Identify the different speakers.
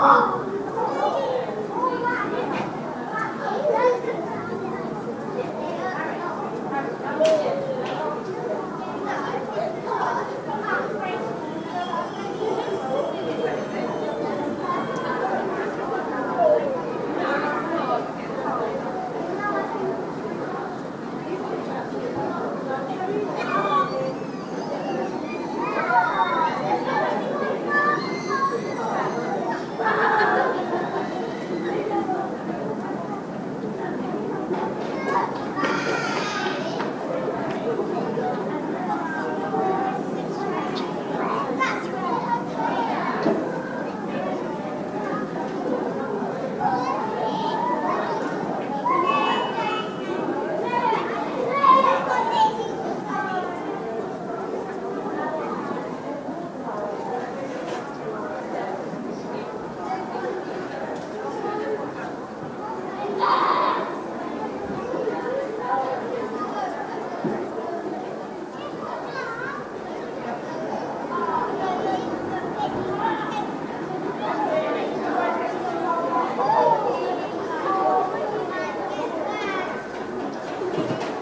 Speaker 1: Thank
Speaker 2: you.
Speaker 3: Gracias.